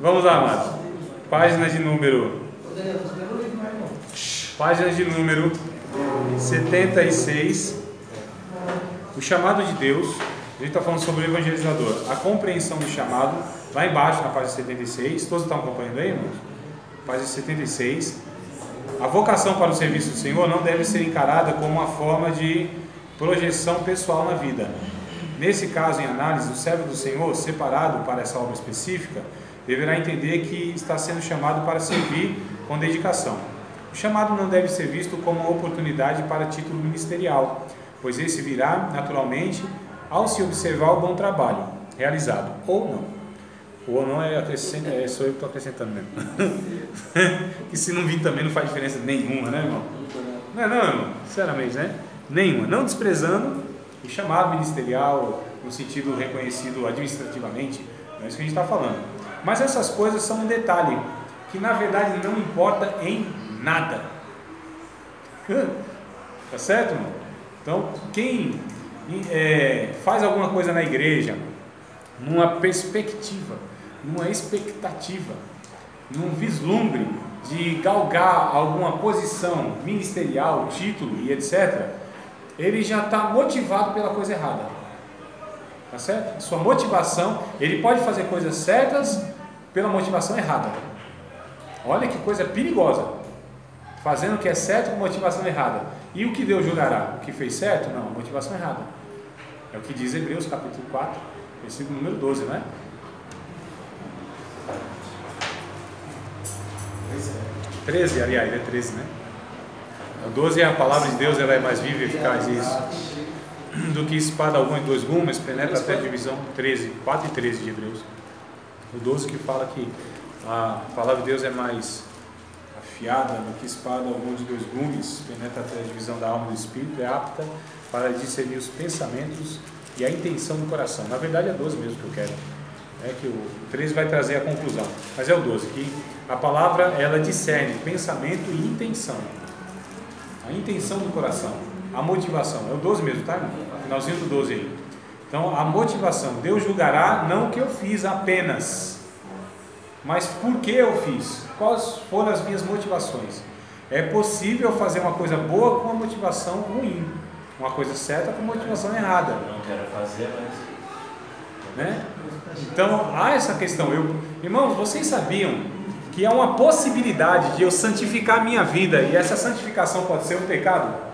Vamos lá, amados. Página de número. Página de número 76. O chamado de Deus. A gente está falando sobre o evangelizador. A compreensão do chamado. Lá embaixo, na página 76. Todos estão acompanhando aí, irmãos? Página 76. A vocação para o serviço do Senhor não deve ser encarada como uma forma de projeção pessoal na vida. Nesse caso, em análise, o servo do Senhor, separado para essa obra específica, deverá entender que está sendo chamado para servir com dedicação. O chamado não deve ser visto como uma oportunidade para título ministerial, pois esse virá naturalmente ao se observar o bom trabalho realizado, ou não. Ou não é, é sou eu que estou acrescentando mesmo. que se não vir também não faz diferença nenhuma, né, irmão? Não é não, irmão? Sinceramente, né? Nenhuma. Não desprezando o chamado ministerial no sentido reconhecido administrativamente, não é isso que a gente está falando. Mas essas coisas são um detalhe que na verdade não importa em nada. tá certo? Então, quem é, faz alguma coisa na igreja numa perspectiva, numa expectativa, num vislumbre de galgar alguma posição ministerial, título e etc., ele já está motivado pela coisa errada. Tá certo? Sua motivação, ele pode fazer coisas certas pela motivação errada. Olha que coisa perigosa. Fazendo o que é certo com motivação errada. E o que Deus julgará? O que fez certo? Não, motivação errada. É o que diz Hebreus capítulo 4, versículo número 12, não é? 13, aliás, é 13, né? O 12 é a palavra de Deus, ela é mais viva e eficaz isso. Do que espada alguma em dois gumes, penetra até a divisão 13, 4 e 13 de Hebreus. O 12 que fala que a palavra de Deus é mais afiada do que espada alguma de dois gumes, penetra até a divisão da alma e do espírito, é apta para discernir os pensamentos e a intenção do coração. Na verdade é 12 mesmo que eu quero. É que o 13 vai trazer a conclusão, mas é o 12 que a palavra ela discerne pensamento e intenção. A intenção do coração, a motivação. É o 12 mesmo, tá? Finalzinho do 12 aí. Então, a motivação. Deus julgará não o que eu fiz apenas, mas por que eu fiz. Quais foram as minhas motivações? É possível fazer uma coisa boa com uma motivação ruim, uma coisa certa com motivação errada. Não quero fazer, mas. Né? Então, há essa questão. Eu, irmãos, vocês sabiam que há uma possibilidade de eu santificar a minha vida e essa santificação pode ser um pecado?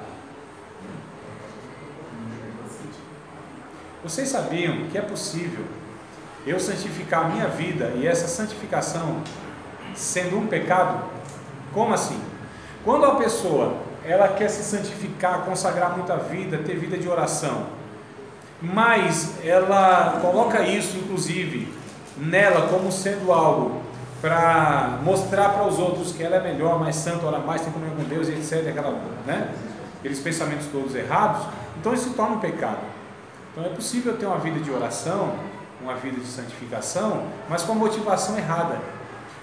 Vocês sabiam que é possível eu santificar a minha vida e essa santificação sendo um pecado? Como assim? Quando a pessoa ela quer se santificar, consagrar muita vida, ter vida de oração, mas ela coloca isso, inclusive, nela como sendo algo para mostrar para os outros que ela é melhor, mais santa, ora mais, tem comunhão com Deus, etc. Aquela, né? Aqueles pensamentos todos errados, então isso se torna um pecado. Então é possível ter uma vida de oração, uma vida de santificação, mas com a motivação errada.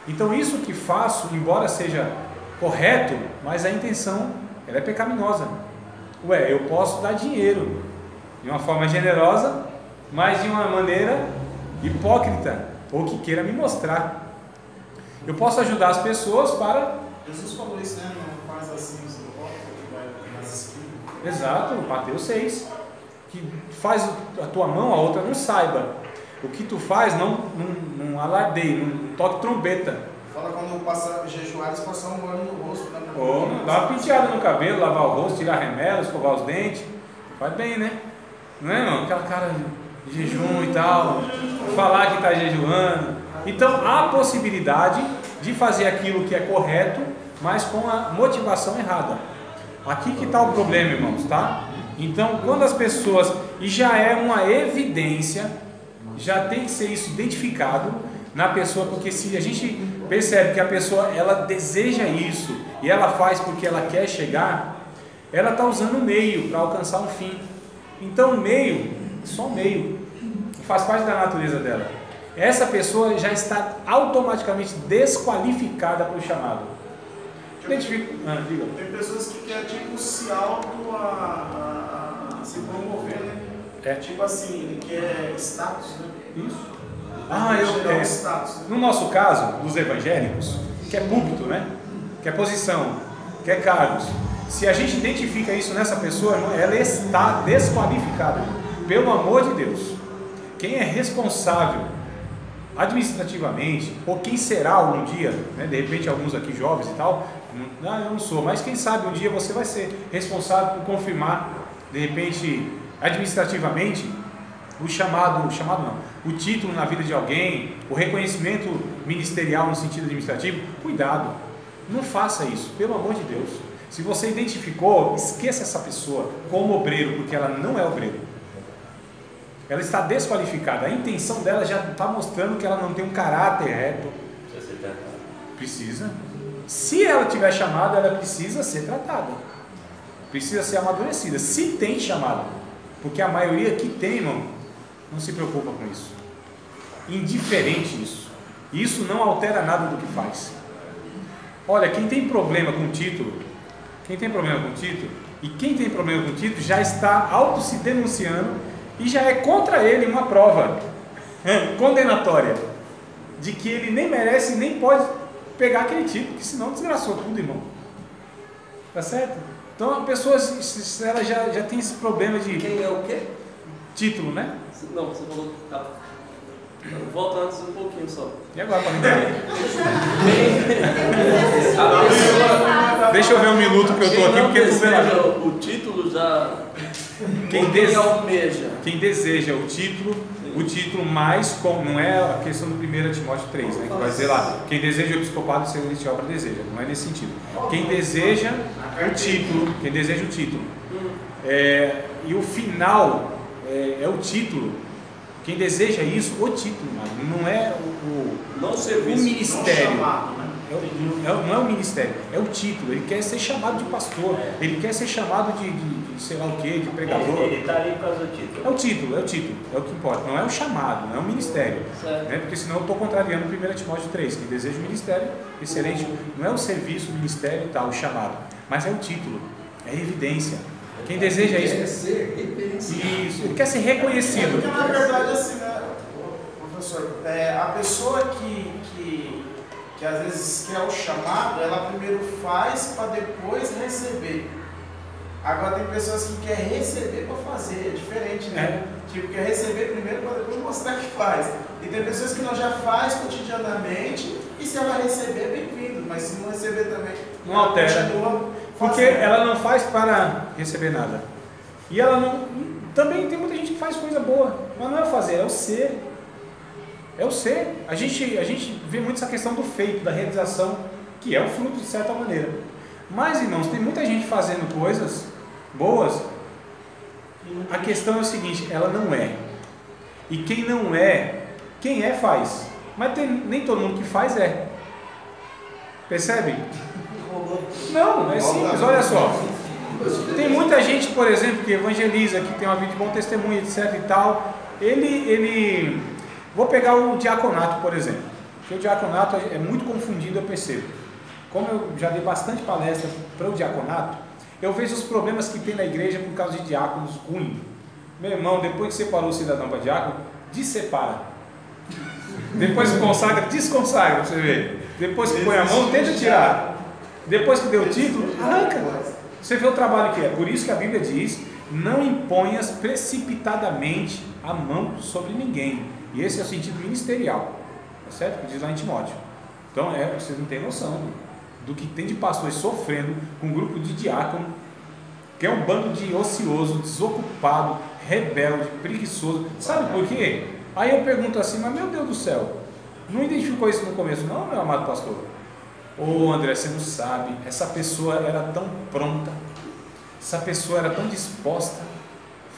Então isso que faço, embora seja correto, mas a intenção ela é pecaminosa. Ué, eu posso dar dinheiro de uma forma generosa, mas de uma maneira hipócrita, ou que queira me mostrar. Eu posso ajudar as pessoas para. Jesus falou isso, né? Não faz assim, você não pode, vai nas esquinas. Exato, Mateus 6. Que faz a tua mão, a outra não saiba. O que tu faz, não, não, não alardeie, não toque trombeta. Fala quando passa jejuares, passar um óleo no rosto, né? Ou dá uma penteada no cabelo, lavar o rosto, tirar remela, escovar os dentes. Faz bem, né? Não é, não? Aquela cara de jejum e tal. Falar que está jejuando. Então há a possibilidade de fazer aquilo que é correto, mas com a motivação errada. Aqui que está o problema, irmãos, tá? Então, quando as pessoas. E já é uma evidência, já tem que ser isso identificado na pessoa, porque se a gente percebe que a pessoa ela deseja isso e ela faz porque ela quer chegar, ela está usando o meio para alcançar um fim. Então, o meio, só o meio, faz parte da natureza dela. Essa pessoa já está automaticamente desqualificada para o chamado. Identifica. Ah, diga. Tem pessoas que querem, tipo, se auto a se promover, né? É. Tipo assim, ele quer status, né? Isso. Ah, eu, um é, status. no nosso caso, dos evangélicos, que é púlpito, né? Que é posição, que é cargos. Se a gente identifica isso nessa pessoa, ela está desqualificada. Pelo amor de Deus. Quem é responsável administrativamente, ou quem será algum dia, né? de repente alguns aqui jovens e tal, não, eu não sou, mas quem sabe um dia você vai ser responsável por confirmar, de repente, administrativamente, o chamado, o chamado não, o título na vida de alguém, o reconhecimento ministerial no sentido administrativo, cuidado, não faça isso, pelo amor de Deus. Se você identificou, esqueça essa pessoa como obreiro, porque ela não é obreiro. Ela está desqualificada. A intenção dela já está mostrando que ela não tem um caráter reto. Precisa. Precisa. Se ela tiver chamada, ela precisa ser tratada. Precisa ser amadurecida. Se tem chamada. Porque a maioria que tem, irmão, não se preocupa com isso. Indiferente isso. Isso não altera nada do que faz. Olha, quem tem problema com o título, quem tem problema com o título, e quem tem problema com o título já está auto se denunciando e já é contra ele uma prova condenatória de que ele nem merece nem pode pegar aquele título, que senão desgraçou tudo, irmão. Tá certo? Então a pessoa se- ela já, já tem esse problema de Quem é o quê? título, né? Não, você falou. Tá. Volta antes um pouquinho só. E agora para lembrar? A pessoa. Deixa eu ver um minuto que eu tô Quem aqui, porque não o título já. Quem almeja. Quem deseja o título, o título mais com, não é a questão do 1 Timóteo 3, né, que vai dizer lá, quem deseja o episcopado celestial para deseja, não é nesse sentido. Quem deseja o título, quem deseja o título, é, e o final é, é o título, quem deseja isso, o título, não é o, o, Não o serviço. ministério. Não chamado, né? É o- é o- não é o ministério, é o título. Ele quer ser chamado de pastor, ele quer ser chamado de, de- de sei lá o que, de pregador. Ele está ali por causa do título. É o título, é o título, é o que importa. Não é o chamado, não é o ministério. Certo. Né? Porque senão eu estou contrariando 1 Timóteo 3. Quem deseja o ministério, excelente. Não é o serviço, o ministério e tal, o chamado. Mas é o título, é a evidência. Quem deseja Quer isso, ser referenciado. isso, ele quer ser É reconhecido. porque na verdade assim, né, professor, é, a pessoa que, que, que às vezes quer o chamado, ela primeiro faz para depois receber. Agora tem pessoas que querem receber para fazer, é diferente, né? Tipo, quer receber primeiro para depois mostrar que faz. E tem pessoas que não já faz cotidianamente e se ela receber, bem-vindo. Mas se não receber também, Não altera. Porque ela não faz para receber nada. E ela não. Também tem muita gente que faz coisa boa, mas não é o fazer, é o ser. É o ser. A gente, a gente vê muito essa questão do feito, da realização, que é o fruto de certa maneira. Mas, irmãos, tem muita gente fazendo coisas boas. A questão é o seguinte: ela não é. E quem não é, quem é faz. Mas tem, nem todo mundo que faz é. Percebe? Não, é simples, olha só. Tem muita gente, por exemplo, que evangeliza, que tem uma vida de bom testemunho, etc e tal. Ele, ele, vou pegar o diaconato, por exemplo. Porque o diaconato é muito confundido, eu percebo. Como eu já dei bastante palestra para o diaconato, eu vejo os problemas que tem na igreja por causa de diáconos ruins. Meu irmão, depois que separou o cidadão para diácono, dessepara. Depois que consagra, desconsagra, você ver. Depois que põe a mão, tenta tirar. Depois que deu o título, arranca. Você vê o trabalho que é. Por isso que a Bíblia diz: não imponhas precipitadamente a mão sobre ninguém. E esse é o sentido ministerial. Tá certo? Que diz lá em Timóteo. Então, é, vocês não têm noção do que tem de pastores sofrendo com um grupo de diácono, que é um bando de ocioso, desocupado, rebelde, preguiçoso. Sabe por quê? Aí eu pergunto assim, mas meu Deus do céu, não identificou isso no começo, não, meu amado pastor? Ô André, você não sabe, essa pessoa era tão pronta, essa pessoa era tão disposta.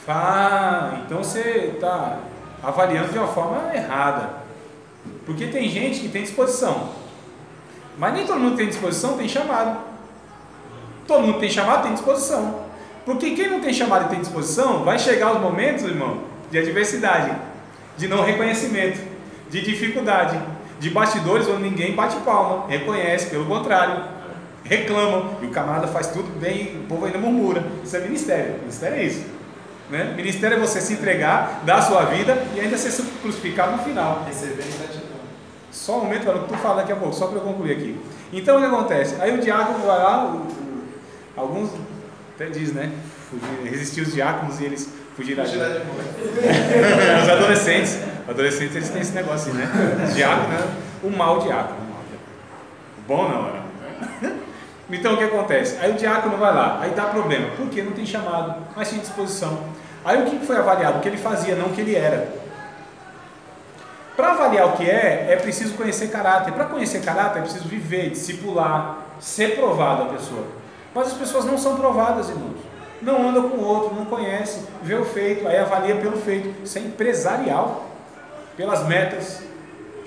Ah, então você está avaliando de uma forma errada. Porque tem gente que tem disposição. Mas nem todo mundo tem disposição, tem chamado. Todo mundo tem chamado, tem disposição. Porque quem não tem chamado e tem disposição, vai chegar os momentos, irmão, de adversidade, de não reconhecimento, de dificuldade, de bastidores onde ninguém bate palma, reconhece, pelo contrário, reclamam, e o camarada faz tudo bem, o povo ainda murmura. Isso é ministério, ministério é isso. Né? Ministério é você se entregar, dar a sua vida e ainda ser crucificado no final. Receber gratidão. Só um momento, para tu falar daqui a pouco, só para eu concluir aqui. Então o que acontece? Aí o diácono vai lá, o, o, alguns até diz, né? Fugir, resistir os diáconos e eles fugirem Tirar da de. Os adolescentes, adolescentes eles têm esse negócio assim, né? Os diáconos, né? o mal diácono. o mal diácono. O bom não, né? Então o que acontece? Aí o diácono vai lá, aí dá problema, porque não tem chamado, mas tem disposição. Aí o que foi avaliado? O que ele fazia, não o que ele era. Para avaliar o que é, é preciso conhecer caráter. Para conhecer caráter, é preciso viver, discipular, ser provado a pessoa. Mas as pessoas não são provadas, irmãos. Não anda com o outro, não conhece, vê o feito, aí avalia pelo feito. Isso é empresarial. Pelas metas,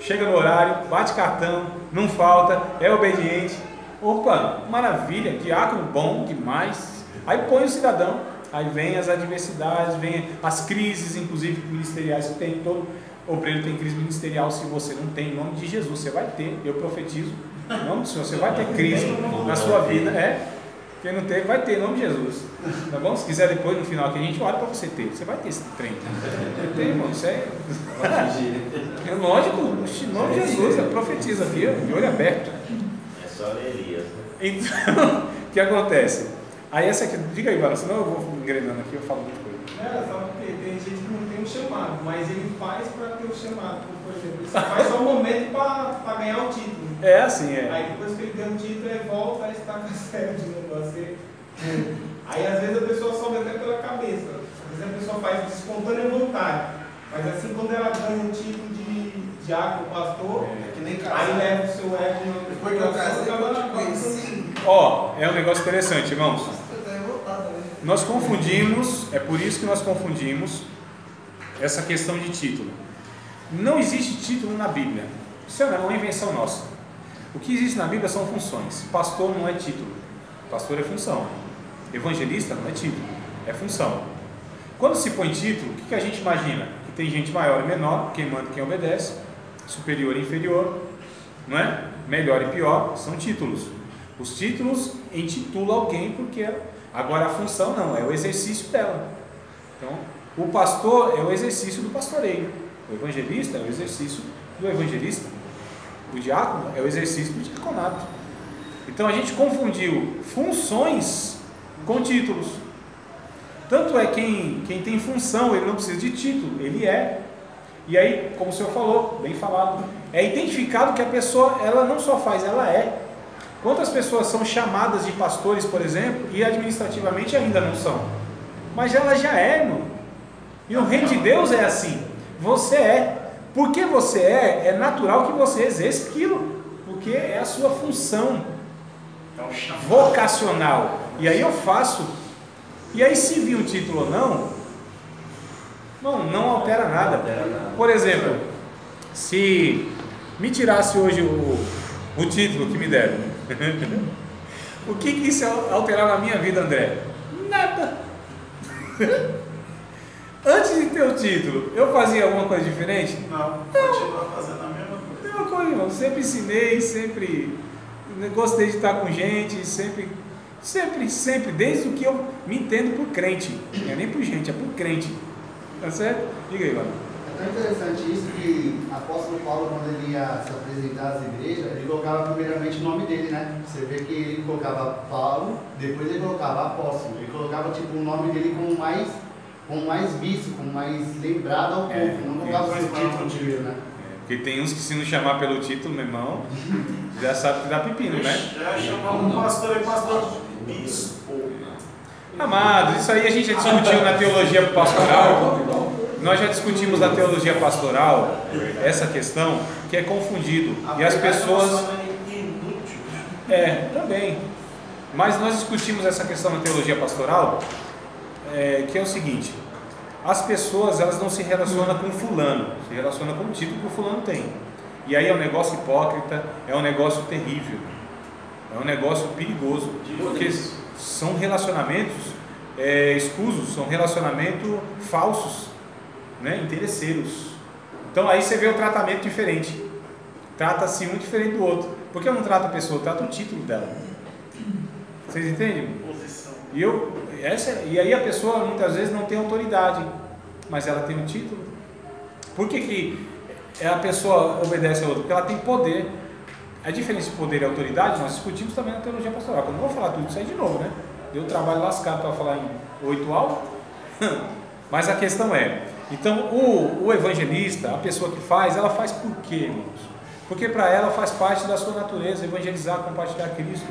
chega no horário, bate cartão, não falta, é obediente. Opa, maravilha, diácono bom demais. Aí põe o cidadão, aí vem as adversidades, vem as crises, inclusive ministeriais que tem todo obreiro tem crise ministerial, se você não tem, em nome de Jesus, você vai ter, eu profetizo, em nome do Senhor, você vai ter crise na sua vida, é, quem não teve, vai ter, em nome de Jesus, tá bom? Se quiser depois, no final aqui, a gente olha para você ter, você vai ter esse trem, você tem, irmão, isso é, é lógico, em nome de Jesus, eu profetizo aqui, de olho aberto. É só Elias. Então, o que acontece? Aí essa aqui, diga aí, Vala, senão eu vou engrenando aqui, eu falo muita coisa. É, só porque tem gente chamado, mas ele faz para ter o chamado. Por exemplo, ele faz só um momento para ganhar o título. É assim, é. Aí depois que ele ganha o título, ele volta a estaca sério de negócio. Aí às vezes a pessoa sobe até pela cabeça. Às vezes a pessoa faz de espontânea vontade. Mas assim quando ela ganha o título de diácono, pastor, É que nem aí casar. leva o seu ego no Depois que eu casei, eu te conheci. Ó, é um negócio interessante, irmãos. Voltado, né? Nós confundimos, é por isso que nós confundimos essa questão de título. Não existe título na Bíblia. Isso é uma invenção nossa. O que existe na Bíblia são funções. Pastor não é título. Pastor é função. Evangelista não é título, é função. Quando se põe título, o que a gente imagina? Que tem gente maior e menor, quem manda e quem obedece, superior e inferior, não é? Melhor e pior, são títulos. Os títulos intitulam alguém porque agora a função não, é o exercício dela. Então, o pastor é o exercício do pastoreio. O evangelista é o exercício do evangelista. O diácono é o exercício do diaconato. Então a gente confundiu funções com títulos. Tanto é quem, quem tem função, ele não precisa de título, ele é. E aí, como o senhor falou, bem falado, é identificado que a pessoa, ela não só faz, ela é. Quantas pessoas são chamadas de pastores, por exemplo, e administrativamente ainda não são? Mas ela já é, irmão. E o reino de Deus é assim. Você é. Porque você é, é natural que você exerça aquilo. Porque é a sua função chama. vocacional. E aí eu faço. E aí se vir um título ou não, não, não altera nada. Por exemplo, se me tirasse hoje o, o título que me deram, o que, que isso alterar na minha vida, André? Nada. Antes de ter o título, eu fazia alguma coisa diferente? Não, continua fazendo a mesma coisa. Mesma coisa, irmão. Sempre ensinei, sempre gostei de estar com gente, sempre, sempre, sempre, desde o que eu me entendo por crente. Não é nem por gente, é por crente. Tá certo? Diga aí, mano. É tão interessante isso que o apóstolo Paulo, quando ele ia se apresentar às igrejas, ele colocava primeiramente o nome dele, né? Você vê que ele colocava Paulo, depois ele colocava apóstolo. Ele colocava tipo o nome dele com mais, com mais visto, com mais lembrado ao povo. É, não colocava é, o título primeiro, né? É, Porque tem uns que se não chamar pelo título, meu irmão, já sabe que dá pepino, né? Já chamamos um pastor e pastor bispo. Amados, isso aí a gente já discutiu na teologia pastoral. Nós já discutimos na teologia pastoral essa questão que é confundido. E as pessoas. é Inútil. É, também. Mas nós discutimos essa questão na teologia pastoral, é, que é o seguinte: as pessoas elas não se relacionam com fulano, se relacionam com o título que o fulano tem. E aí é um negócio hipócrita, é um negócio terrível, é um negócio perigoso, porque são relacionamentos é, escusos, são relacionamentos falsos, né, interesseiros. Então aí você vê o tratamento diferente. Trata-se um diferente do outro. Por que eu não trato a pessoa? Eu trato o título dela. Vocês entendem? Posição. E, eu, essa, e aí a pessoa muitas vezes não tem autoridade, mas ela tem um título. Por que, que a pessoa obedece a outra? Porque ela tem poder. A diferença de poder e autoridade nós discutimos também na teologia pastoral. Eu não vou falar tudo isso aí de novo, né? Deu trabalho lascado para falar em oito aulas. Mas a questão é, então o, o evangelista, a pessoa que faz, ela faz por quê, irmãos? Porque para ela faz parte da sua natureza evangelizar, compartilhar Cristo.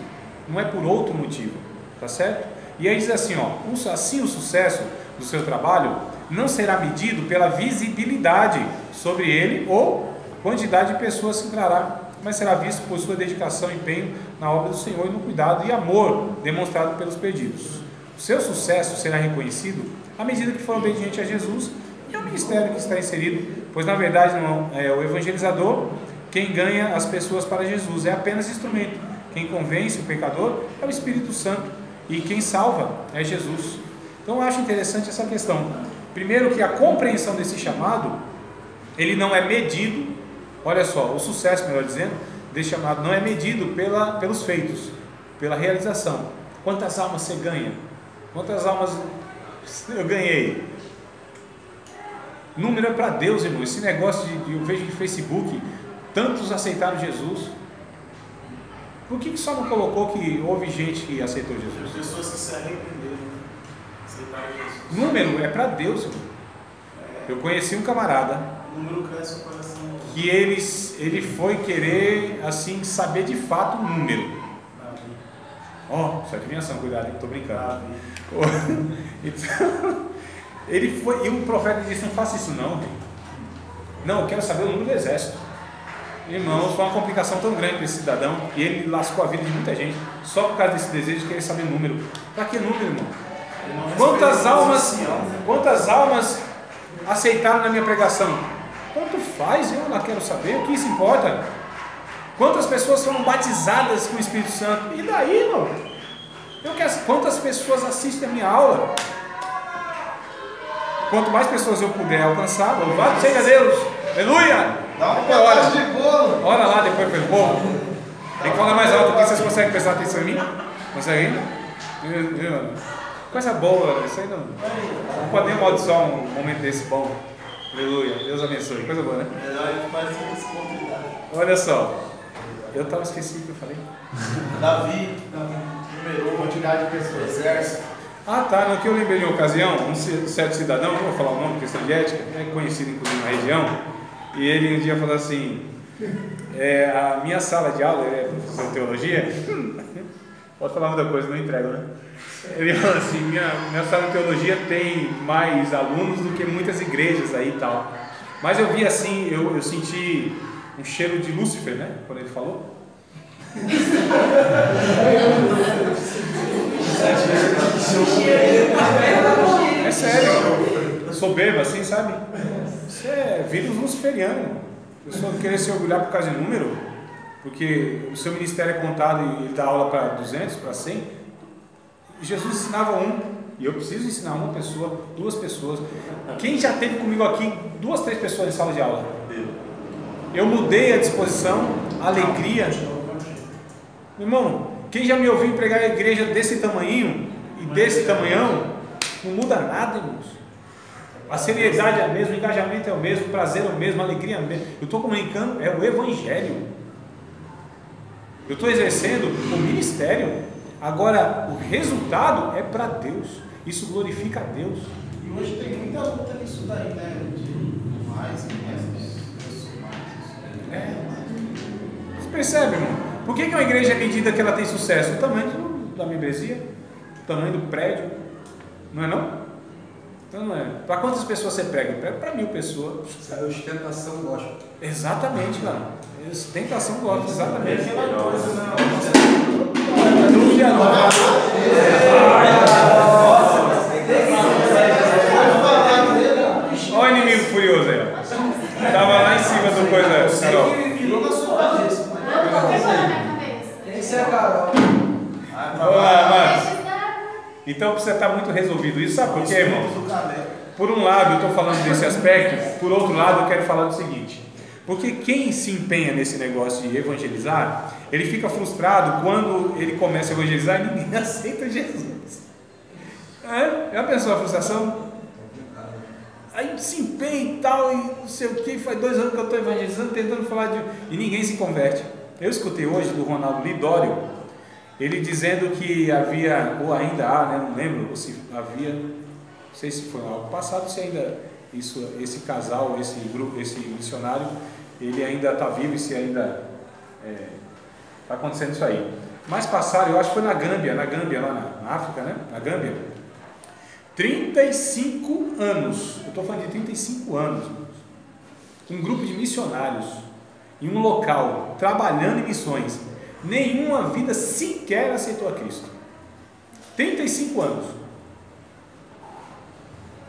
Não é por outro motivo, tá certo? E aí diz assim, ó, assim o sucesso do seu trabalho não será medido pela visibilidade sobre ele ou quantidade de pessoas que entrará, mas será visto por sua dedicação e empenho na obra do Senhor e no cuidado e amor demonstrado pelos perdidos. O seu sucesso será reconhecido à medida que for obediente a Jesus e ao ministério que está inserido, pois na verdade não é o evangelizador quem ganha as pessoas para Jesus, é apenas instrumento. Quem convence o pecador é o Espírito Santo e quem salva é Jesus. Então eu acho interessante essa questão. Primeiro que a compreensão desse chamado, ele não é medido, olha só, o sucesso, melhor dizendo, desse chamado não é medido pela, pelos feitos, pela realização. Quantas almas você ganha? Quantas almas eu ganhei? Número é para Deus, irmão. Esse negócio de, eu vejo de Facebook, tantos aceitaram Jesus. Por que, que só não colocou que houve gente que aceitou Jesus? Pessoas que se arrependeram, aceitaram Jesus. Número é para Deus, irmão. Eu conheci um camarada O número cresce o coração. que eles, ele foi querer assim saber de fato o número. Ó, oh, é adivinhação, cuidado, estou brincando. Então, ele foi, e o profeta disse: Não faça isso, não. Não, eu quero saber o número do exército. Irmãos, foi uma complicação tão grande para esse cidadão e ele lascou a vida de muita gente só por causa desse desejo de querer saber o número. Para que número, irmão? Quantas almas, quantas almas aceitaram na minha pregação? Quanto faz? Eu não quero saber. O que isso importa? Quantas pessoas foram batizadas com o Espírito Santo? E daí, irmão? Eu quero, quantas pessoas assistem a minha aula? Quanto mais pessoas eu puder alcançar, louvado seja Deus, aleluia! Dá um Depois pedaço de bolo. ora lá depois pelo povo. Tem que falar mais alto aqui, vocês conseguem prestar atenção em mim? Conseguem? Coisa boa, isso aí não. Não pode nem amaldiçoar um momento desse bom. Aleluia, Deus abençoe, coisa boa, né? Convidado. Olha só, eu estava esquecido que eu falei. Davi, numerou Quantidade de pessoas. exército. Ah, tá. No que eu lembrei de uma ocasião, um certo cidadão, não vou falar o nome, questão de ética, é conhecido inclusive na região, e ele um dia falou assim: é, a minha sala de aula, ele é professor de teologia, pode falar muita coisa, não entrego, né? Ele falou assim: minha, minha sala de teologia tem mais alunos do que muitas igrejas aí e tal. Mas eu vi assim, eu, eu senti um cheiro de Lúcifer, né? Quando ele falou. É sério, soberba assim, sabe? Isso é vírus luciferiano. A pessoa querer se orgulhar por causa de número, porque o seu ministério é contado e ele dá aula para 200, para 100. E Jesus ensinava um, e eu preciso ensinar uma pessoa, duas pessoas. Quem já teve comigo aqui duas, três pessoas em sala de aula? Eu mudei a disposição, a alegria. Irmão, quem já me ouviu pregar a igreja desse tamanhinho e desse tamanhão, não muda nada, irmãos. A seriedade é a mesma, o engajamento é o mesmo, o prazer é o mesmo, a alegria é a mesma. Eu estou comunicando, é o Evangelho. Eu estou exercendo o ministério. Agora, o resultado é para Deus. Isso glorifica a Deus. E hoje tem muita luta nisso daí, né? De mais e mais. É. Você percebe, irmão? Por que, que uma igreja é medida que ela tem sucesso? O tamanho da membresia, o tamanho do prédio, não é não? Então não é. Para quantas pessoas você prega? Prega para mil pessoas. Isso é ostentação gospel. Exatamente, cara. Eles- Tentação gosta, exatamente. Aquela coisa, né? Aleluia, Olha o inimigo furioso aí. Tava lá em cima do coisa, Carol. Esse é a Carol. Ah, Olá, mano. Eu dar- Então precisa estar muito resolvido isso, sabe por quê, irmão? Por um lado, eu estou falando desse aspecto, por outro lado, eu quero falar do seguinte: porque quem se empenha nesse negócio de evangelizar, ele fica frustrado quando ele começa a evangelizar e ninguém aceita Jesus. É? Já pensou a frustração? Aí se empenha e tal, e não sei o que, faz dois anos que eu estou evangelizando, tentando falar de. E ninguém se converte. Eu escutei hoje do Ronaldo Lidório, ele dizendo que havia, ou ainda há, né, não lembro, se havia, não sei se foi algo passado, se ainda isso, esse casal, esse grupo, esse missionário, ele ainda está vivo e se ainda está acontecendo isso aí. Mas passaram, eu acho que foi na Gâmbia, na Gâmbia, lá na, na África, né? Na Gâmbia. 35 anos, eu estou falando de 35 anos, um grupo de missionários em um local, trabalhando em missões, nenhuma vida sequer aceitou a Cristo. 35 anos.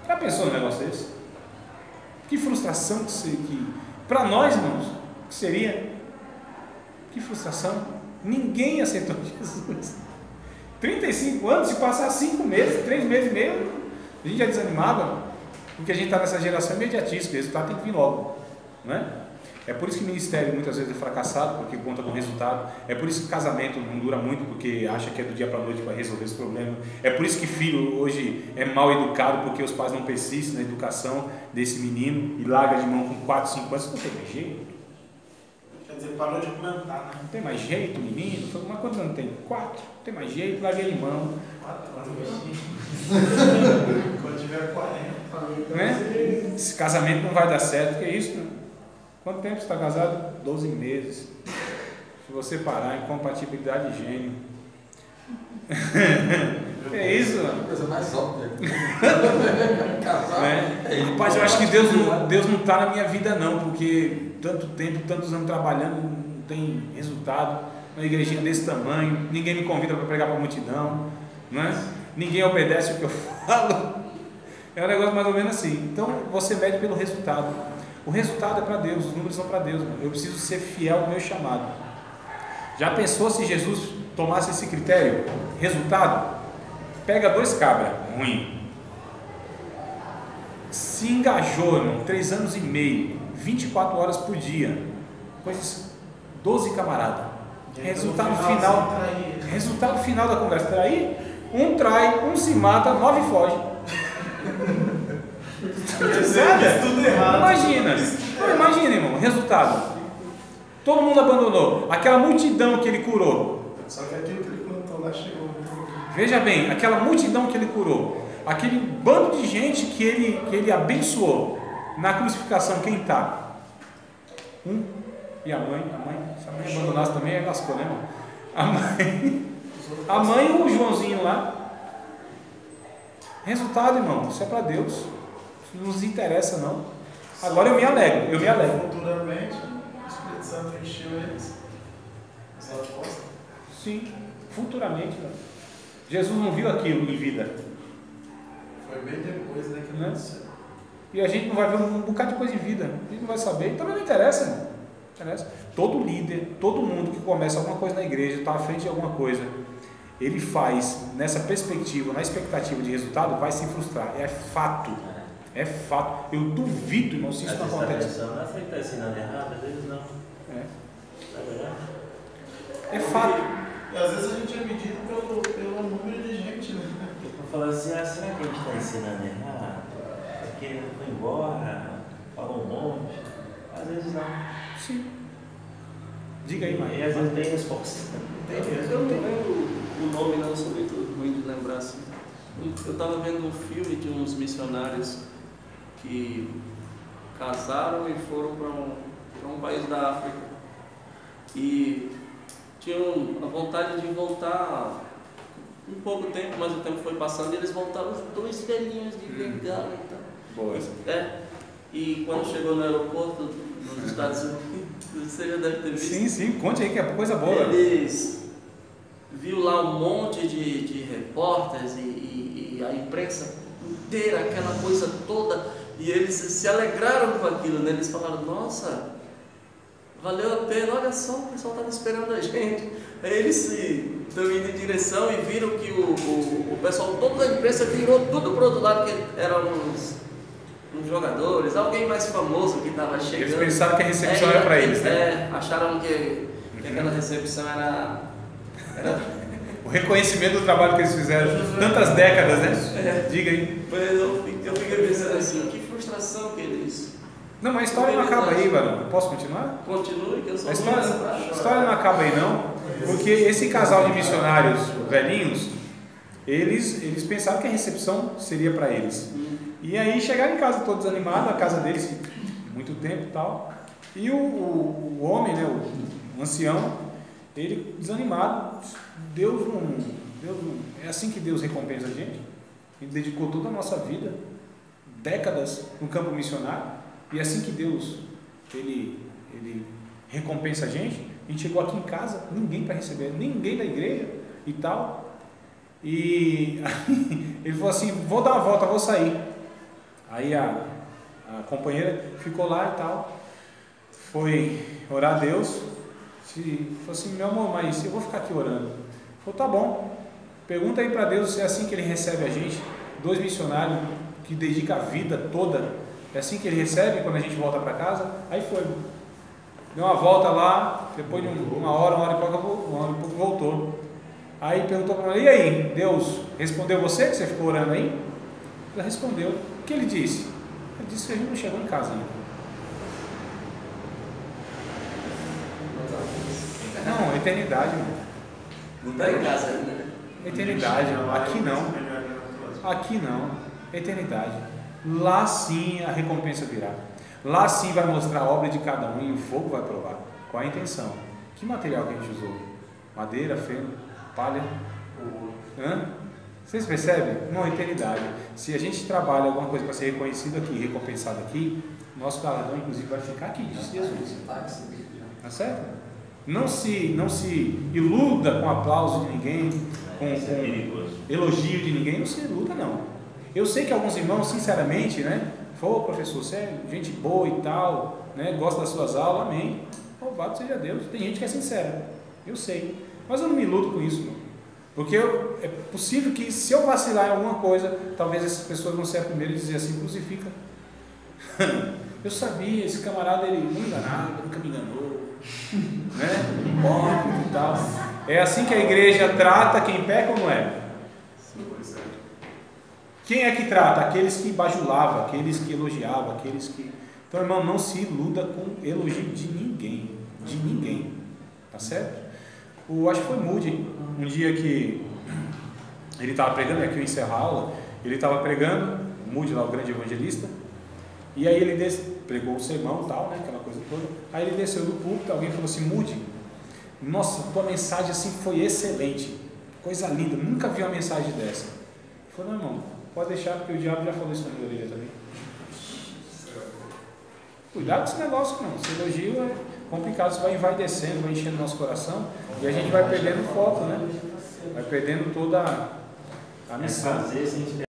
Já pensou no negócio desse? Que frustração que, se- que para nós, irmãos, que seria? Que frustração. Ninguém aceitou Jesus. 35 anos, se passar 5 meses, 3 meses e meio, a gente já desanimava, porque a gente está nessa geração imediatista, o resultado tem que vir logo. Não é? É por isso que o ministério muitas vezes é fracassado, porque conta com resultado. É por isso que casamento não dura muito, porque acha que é do dia para a noite para resolver esse problema. É por isso que filho hoje é mal educado, porque os pais não persistem na educação desse menino e larga de mão com 4, 5 anos. Não tem mais jeito. Quer dizer, parou de plantar, né? Não tem mais jeito, menino. Falei, Mas quantos anos tem? 4. Não tem mais jeito, larguei de mão. Quatro anos. Quando tiver 40. Né? Esse casamento não vai dar certo, que é isso? Né? Quanto tempo você está casado? 12 meses. Se você parar, incompatibilidade de gênio. é isso, mano. Coisa mais óbvia. Casar. Né? é Rapaz, eu acho que Deus não, Deus não está na minha vida não, porque tanto tempo, tantos anos trabalhando, não tem resultado. Uma igrejinha desse tamanho, ninguém me convida para pregar para a multidão, não é? ninguém obedece o que eu falo. É um negócio mais ou menos assim. Então você mede pelo resultado. O resultado é para Deus, os números são para Deus. Mano. Eu preciso ser fiel ao meu chamado. Já pensou se Jesus tomasse esse critério? Resultado? Pega dois cabras, ruim, se engajou, irmão, três anos e meio, 24 horas por dia, coisas, 12 camaradas. Resultado final, resultado final da conversa, trair, um trai, um se mata, nove foge. Nada. Tudo errado. Imagina, Não, imagina, irmão, resultado. Todo mundo abandonou, aquela multidão que ele curou, Só que que ele plantou lá chegou. Veja bem, aquela multidão que ele curou, aquele bando de gente que ele, que ele abençoou na crucificação, quem está? Um e a mãe, a mãe, se a mãe abandonasse também, aí lascou, né, irmão? A mãe, a mãe e o Joãozinho lá. Resultado, irmão, isso é para Deus. Não nos interessa, não. Agora eu me alegro, eu me alegro. Futuramente, o Espírito Santo encheu eles. Sim, futuramente, né? Jesus não viu aquilo em vida. Foi bem depois né, que Né? E a gente não vai ver um bocado de coisa em vida. A gente não vai saber. Também não interessa, irmão. Não interessa. Todo líder, todo mundo que começa alguma coisa na igreja, está à frente de alguma coisa, ele faz nessa perspectiva, na expectativa de resultado, vai se frustrar. É fato. É fato. Eu duvido, irmão, se isso não acontece. será que está ensinando errado? Às vezes não. É, Tá verdade? é fato. E às vezes a gente é medido pelo, pelo número de gente, né? Eu falo assim, ah, será que a gente está ensinando errado? Porque ele foi embora, falou um monte. Às vezes não. Sim. Diga aí, E Maria. às vezes tem resposta. Eu não lembro o nome, não, sou muito ruim de lembrar assim. Eu estava vendo um filme de uns missionários que casaram e foram para um, pra um país da África. E tinham a vontade de voltar um pouco tempo, mas o tempo foi passando e eles voltaram os dois velhinhos de bengala e tal. Boa. É. E quando chegou no aeroporto nos Estados Unidos, você já deve ter visto. Sim, sim, conte aí que é coisa boa. Eles viu lá um monte de, de repórteres e, e- e a imprensa inteira, aquela coisa toda, e eles se alegraram com aquilo, né? Eles falaram, nossa, valeu a pena, olha só, o pessoal estava esperando a gente. Aí eles se estão indo em direção e viram que o, o, o pessoal todo da imprensa virou tudo para o outro lado, que eram uns, uns jogadores, alguém mais famoso que estava chegando. Eles pensaram que a recepção É, era para eles, né? É, acharam que, que aquela recepção era. era o reconhecimento do trabalho que eles fizeram, tantas décadas, né? Diga aí. Mas eu, fiquei- eu fiquei pensando assim, que frustração que eles. Não, mas a história não acaba aí, Varão. Posso continuar? Continue, que eu sou A história, a história não acaba aí não, porque esse casal de missionários velhinhos, eles, eles pensaram que a recepção seria para eles. E aí chegaram em casa todos animados, a casa deles, muito tempo e tal. E o, o, o homem, né, o, o ancião, ele desanimado, Deus não, Deus não. É assim que Deus recompensa a gente. Ele dedicou toda a nossa vida, décadas no campo missionário, e é assim que Deus ele, ele recompensa a gente. A gente chegou aqui em casa, ninguém para receber, ninguém da igreja e tal. E ele falou assim: vou dar uma volta, vou sair. Aí a, a companheira ficou lá e tal, foi orar a Deus. Se, falou assim: meu amor, mas eu vou ficar aqui orando. Falou: tá bom. Pergunta aí para Deus se é assim que ele recebe a gente. Dois missionários que dedicam a vida toda. É assim que ele recebe quando a gente volta para casa? Aí foi. Deu uma volta lá, depois de um- uma hora, uma hora e pouco, uma hora e pouco voltou. Aí perguntou para ele, e aí, Deus respondeu você que você ficou orando aí? Ele respondeu. O que ele disse? Ele disse que a gente não chegou em casa ainda. Não, eternidade, mano. Não tá em casa ainda, né? Eternidade, aqui não. Aqui não. Eternidade. Lá sim a recompensa virá. Lá sim vai mostrar a obra de cada um e o fogo vai provar. Qual a intenção? Que material que a gente usou? Madeira, feno, palha? Hã? Vocês percebem? Não, eternidade. Se a gente trabalha alguma coisa para ser reconhecido aqui, recompensado aqui, nosso galardão inclusive vai ficar aqui, disse Jesus. Tá certo? Não se, não se iluda com aplauso de ninguém, com, é com elogio de ninguém, não se iluda não. Eu sei que alguns irmãos, sinceramente, né? Pô, professor, você é gente boa e tal, né? Gosta das suas aulas, amém. Louvado seja Deus. Tem gente que é sincera, eu sei. Mas eu não me iludo com isso, não. Porque eu- é possível que se eu vacilar em alguma coisa, talvez essas pessoas vão ser a primeira a dizer assim, crucifica. eu sabia, esse camarada ele não enganava, nunca me enganou. né? Hipócrita e tal. É assim que a igreja trata quem peca ou não é? Quem é que trata? Aqueles que bajulavam, aqueles que elogiavam, aqueles que. Então, irmão, não se iluda com elogio de ninguém. De ninguém. Tá certo? O, acho que foi Moody, um dia que ele estava pregando, aqui eu encerro a aula, ele estava pregando, Moody lá, o grande evangelista, e aí ele des... pregou o sermão tal, né, aquela coisa toda. Aí ele desceu do púlpito, alguém falou assim, Moody, nossa, tua mensagem assim foi excelente, coisa linda, nunca vi uma mensagem dessa. Ele falou, não irmão, pode deixar, porque o diabo já falou isso na minha orelha também. Cuidado com esse negócio, não. Esse elogio é complicado, isso vai, vai descendo, vai enchendo nosso coração e a gente vai perdendo foco, né? Vai perdendo toda a É missão. esperar.